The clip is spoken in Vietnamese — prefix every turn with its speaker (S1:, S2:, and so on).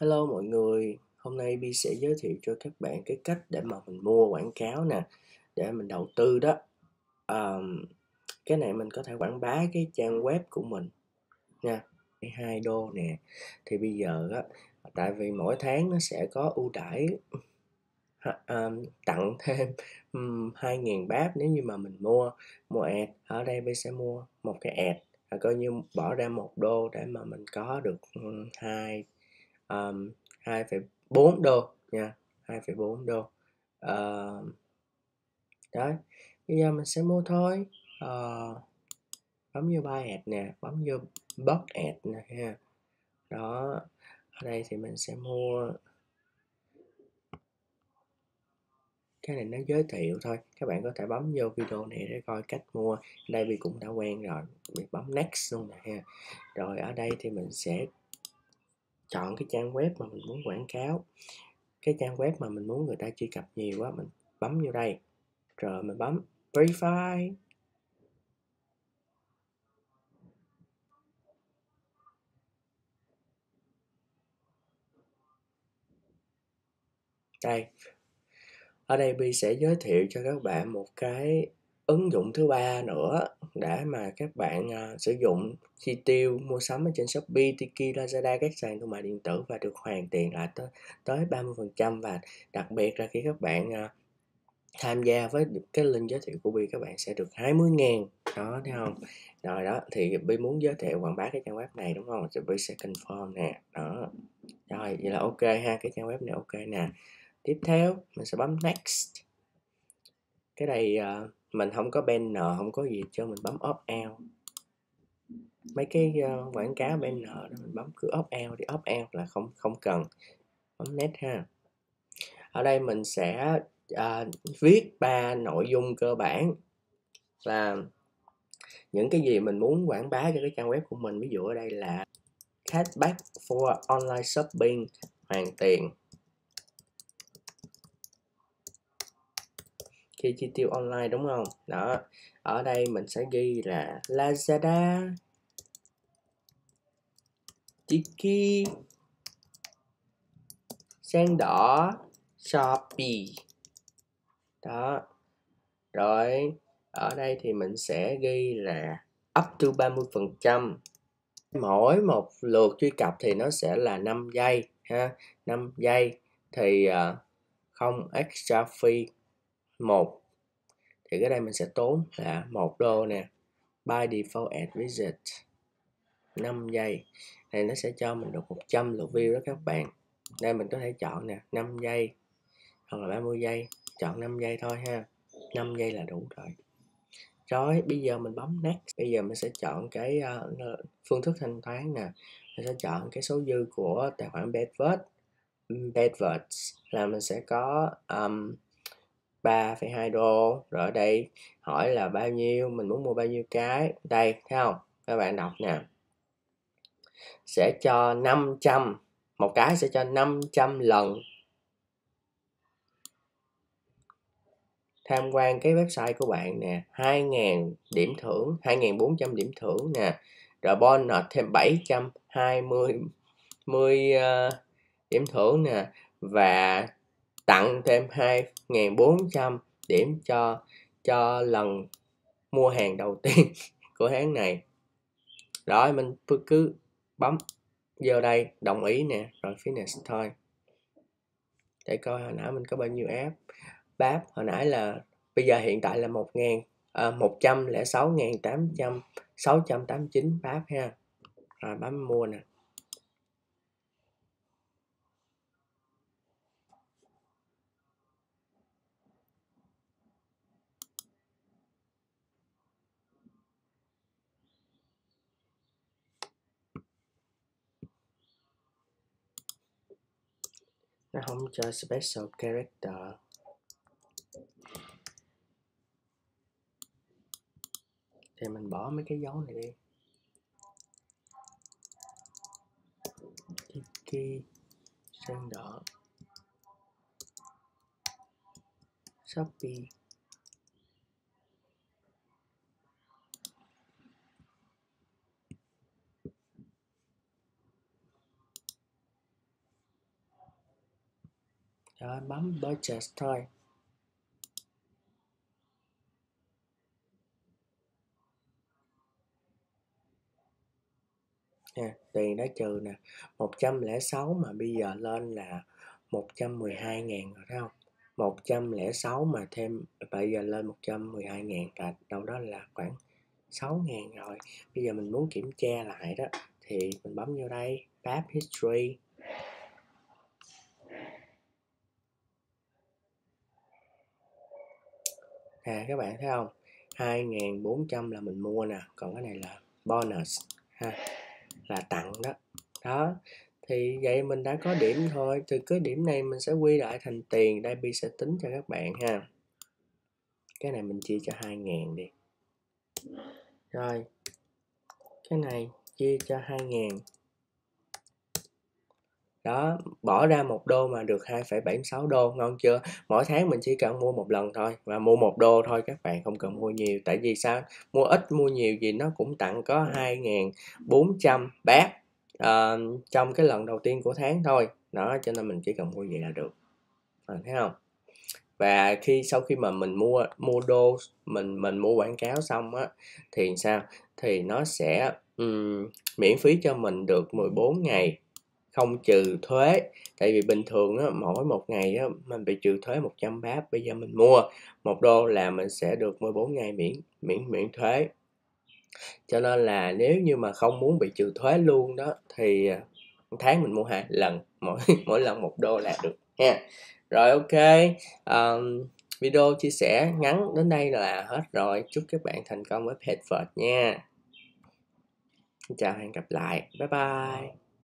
S1: Hello mọi người, hôm nay Bi sẽ giới thiệu cho các bạn cái cách để mà mình mua quảng cáo nè, để mình đầu tư đó. Um, cái này mình có thể quảng bá cái trang web của mình nha, cái hai đô nè. Thì bây giờ á, tại vì mỗi tháng nó sẽ có ưu đãi um, tặng thêm um, 2.000 bát nếu như mà mình mua mua ad. Ở đây Bi sẽ mua một cái ad, à, coi như bỏ ra một đô để mà mình có được hai um, 2,4 đô nha 2,4 đô. Uh, đấy bây giờ mình sẽ mua thôi. Uh, bấm vô buy ad nè bấm vô box ad nè ha. Đó ở đây thì mình sẽ mua cái này nó giới thiệu thôi. Các bạn có thể bấm vô video này để coi cách mua. Đây vì cũng đã quen rồi mình bấm next luôn nè ha. Rồi ở đây thì mình sẽ chọn cái trang web mà mình muốn quảng cáo. Cái trang web mà mình muốn người ta truy cập nhiều quá mình bấm vô đây. Rồi mình bấm verify. Đây. Ở đây Bi sẽ giới thiệu cho các bạn một cái ứng dụng thứ ba nữa để mà các bạn uh, sử dụng chi tiêu mua sắm ở trên Shopee, Tiki, Lazada các sàn thương mại điện tử và được hoàn tiền lại tới tới 30% và đặc biệt là khi các bạn uh, tham gia với cái link giới thiệu của Bi các bạn sẽ được 20 ngàn. Đó thấy không? Rồi đó thì Bi muốn giới thiệu quảng bá cái trang web này đúng không? Thì Bi sẽ confirm nè. Đó. Rồi vậy là ok ha cái trang web này ok nè. Tiếp theo mình sẽ bấm next. Cái này uh, mình không có banner không có gì cho mình bấm opt out. Mấy cái uh, quảng cáo banner đó mình bấm cứ opt out thì opt out là không không cần. Bấm net ha. Ở đây mình sẽ uh, viết ba nội dung cơ bản là những cái gì mình muốn quảng bá cho cái trang web của mình. Ví dụ ở đây là cashback for online shopping hoàn tiền. Khi chi tiêu online đúng không? Đó ở đây mình sẽ ghi là Lazada Tiki sen đỏ Shopee. Đó rồi ở đây thì mình sẽ ghi là up to 30% mỗi một lượt truy cập thì nó sẽ là 5 giây ha 5 giây thì uh, không extra fee. 1 thì cái đây mình sẽ tốn là một đô nè. By default ad visit. 5 giây. Này nó sẽ cho mình được 100 lượt view đó các bạn. Đây mình có thể chọn nè 5 giây hoặc là 30 giây. Chọn 5 giây thôi ha. 5 giây là đủ rồi. Rồi bây giờ mình bấm next. Bây giờ mình sẽ chọn cái uh, phương thức thanh toán nè. Mình sẽ chọn cái số dư của tài khoản Bedford. Bedford là mình sẽ có um, 3,2 đô. Rồi ở đây hỏi là bao nhiêu mình muốn mua bao nhiêu cái. Đây thấy không? Các bạn đọc nè. Sẽ cho 500 một cái sẽ cho 500 lần. Tham quan cái website của bạn nè 2.000 điểm thưởng 2.400 điểm thưởng nè. Rồi bonus thêm 720 10 uh, điểm thưởng nè. Và tặng thêm 2.400 điểm cho cho lần mua hàng đầu tiên của tháng này. Rồi mình cứ bấm vô đây đồng ý nè rồi finish thôi. Để coi hồi nãy mình có bao nhiêu app. Báp hồi nãy là bây giờ hiện tại là một ngàn à, một trăm lẻ sáu ngàn tám trăm sáu trăm tám chín báp ha. Rồi bấm mua nè. Nó không cho special character. Thì mình bỏ mấy cái dấu này đi. Tiki sang đỏ. Shopee. Rồi bấm budget thôi. Nha tiền đã trừ nè. 106 mà bây giờ lên là 112 ngàn rồi, thấy không? 106 mà thêm, bây giờ lên 112 ngàn là đâu đó là khoảng 6 ngàn rồi. Bây giờ mình muốn kiểm tra lại đó, thì mình bấm vô đây tab history. À các bạn thấy không? 2400 là mình mua nè, còn cái này là bonus, ha, là tặng đó. Đó, thì vậy mình đã có điểm thôi từ cái điểm này mình sẽ quy lại thành tiền, đây bi sẽ tính cho các bạn ha. Cái này mình chia cho 2.000 đi. Rồi, cái này chia cho 2.000 đó bỏ ra một đô mà được 2,76 đô ngon chưa? Mỗi tháng mình chỉ cần mua một lần thôi và mua một đô thôi các bạn không cần mua nhiều. Tại vì sao? Mua ít mua nhiều gì nó cũng tặng có 2.400 bát uh, trong cái lần đầu tiên của tháng thôi. Đó cho nên mình chỉ cần mua vậy là được. À, thấy không? Và khi sau khi mà mình mua mua đô mình mình mua quảng cáo xong á thì sao? Thì nó sẽ um, miễn phí cho mình được 14 ngày không trừ thuế. Tại vì bình thường á, mỗi một ngày á, mình bị trừ thuế 100 bát bây giờ mình mua một đô là mình sẽ được 14 ngày miễn miễn miễn thuế. Cho nên là nếu như mà không muốn bị trừ thuế luôn đó thì à, tháng mình mua hai lần mỗi mỗi lần một đô là được nha. Rồi ok um, video chia sẻ ngắn đến đây là hết rồi. Chúc các bạn thành công với petford nha. Chào hẹn gặp lại. Bye bye.